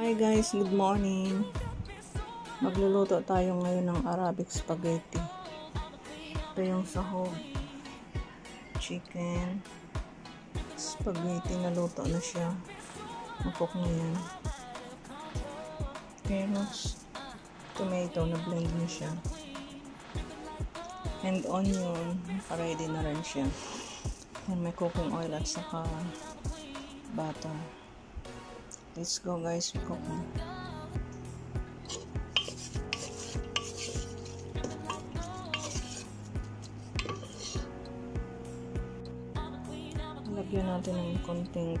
Hi guys, good morning. Magluluto tayo ngayon ng Arabic spaghetti. Ito yung sahog. Chicken. Spaghetti na luto na siya. Nakok na yan. Carrots. Tomato na blend na siya. And onion. Ready na rin siya. And may cooking oil at saka butter. Let's go guys, cook na. Lagyan natin ng konting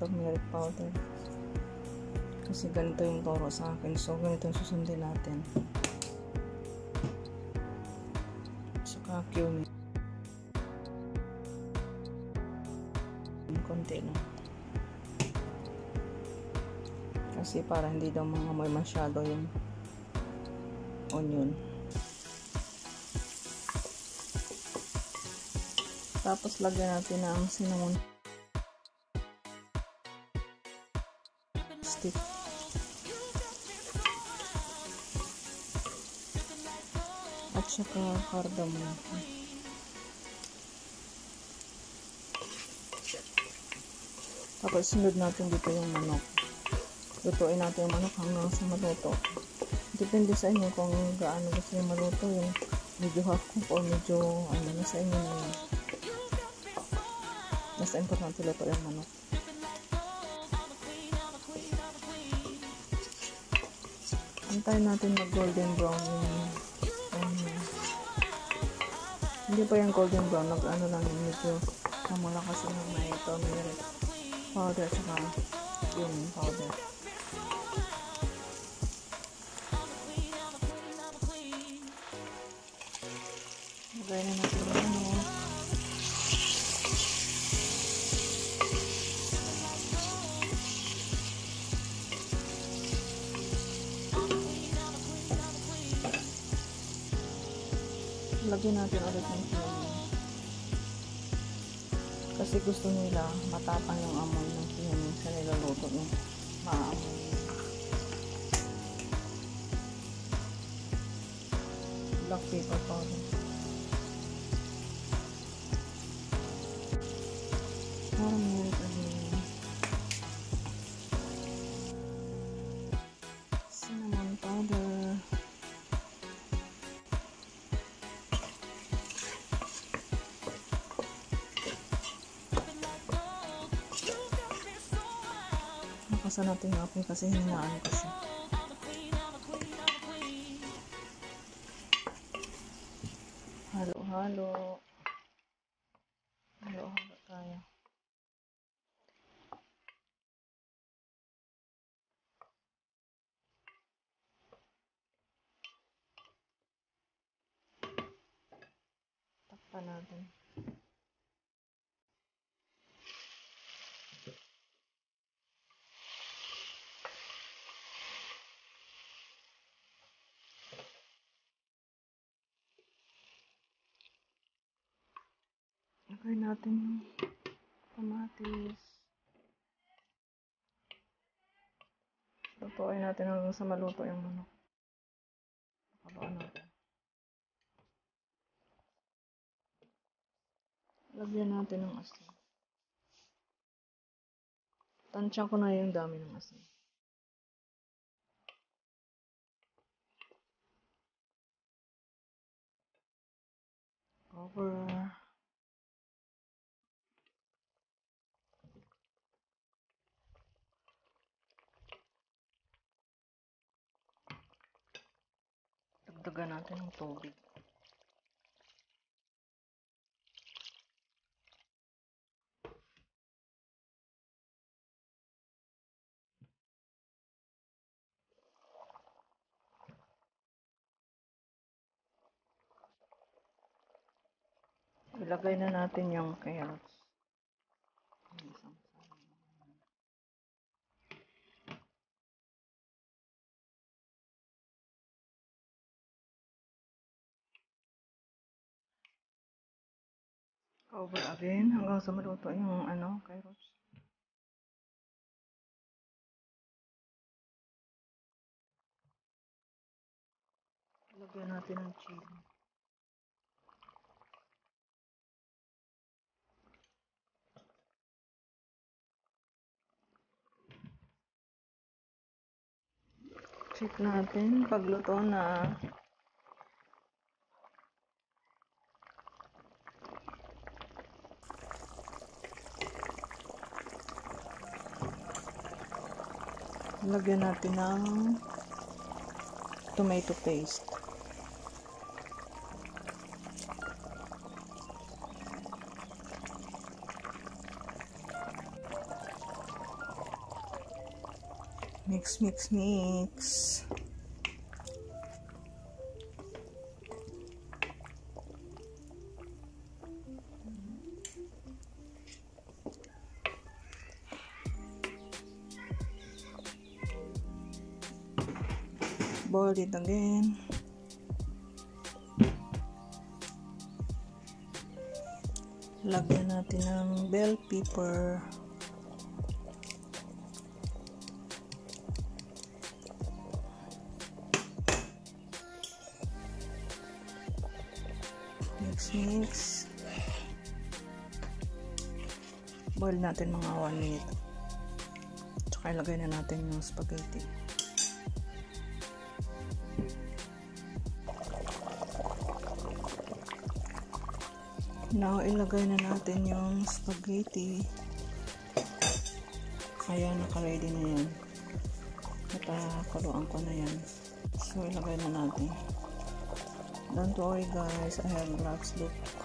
turmeric powder. Kasi ganito yung toro sa akin. So, ganito yung susundin natin. Saka cumin. Konti lang. Kasi para hindi daw mangamoy masyado yung onion. Tapos lagyan natin ng cinnamon stick. At saka cardamom. Tapos sunod natin dito yung manok. Lutuin natin yung manok hanggang sa maluto. Depende sa inyo kung gaano gusto yung maluto. Yung medyo half cook or medyo ano na sa inyo na yun. Basta importante luto yung manok. Antayin natin mag golden brown yung um, hindi pa yung golden brown. Nag ano lang yung medyo namula kasi ng may turmeric powder saka cumin powder. Lagay na natin yung ano. Lagyan natin ulit ng cumin. Kasi gusto nila matapang yung amoy ng cumin sa niluluto nyo. Maamoy. Black pepper powder. Nakasan natin apoy kasi hinaan ko siya. Halo-halo. Halo-halo tayo. Takpan natin. Lagay natin yung kamatis. Lutuin natin hanggang sa maluto yung manok. Nakaluan natin. Lagyan natin ng asin. Tansya ko na yung dami ng asin. Cover. Dagdagan natin ng tubig. Ilagay na natin yung carrots. cover oven hanggang sa maluto yung ano, carrots. Lagyan natin ng chili. Check natin pagluto na Lagyan natin ng tomato paste. Mix, mix, mix. Boil it again. Lagyan natin ng bell pepper. Mix, mix. Boil natin mga 1 minute. Tsaka ilagay na natin yung spaghetti. Now, ilagay na natin yung spaghetti. Ayan, naka-ready na yan. Napakuluan ko na yan. So, ilagay na natin. Don't worry guys, I have gloves. Look.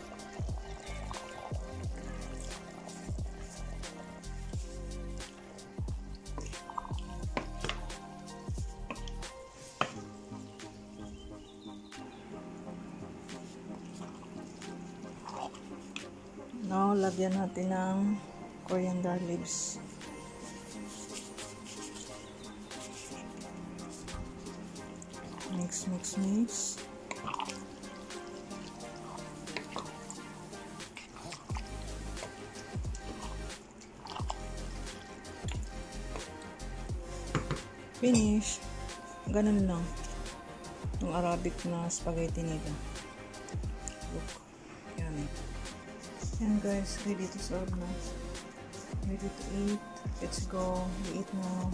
Now, lagyan natin ng coriander leaves. Mix, mix, mix. Finish. Ganun lang. Yung Arabic na spaghetti nila. Look. Yan. Yan guys, ready to serve na. Ready to eat. Let's go. We eat now.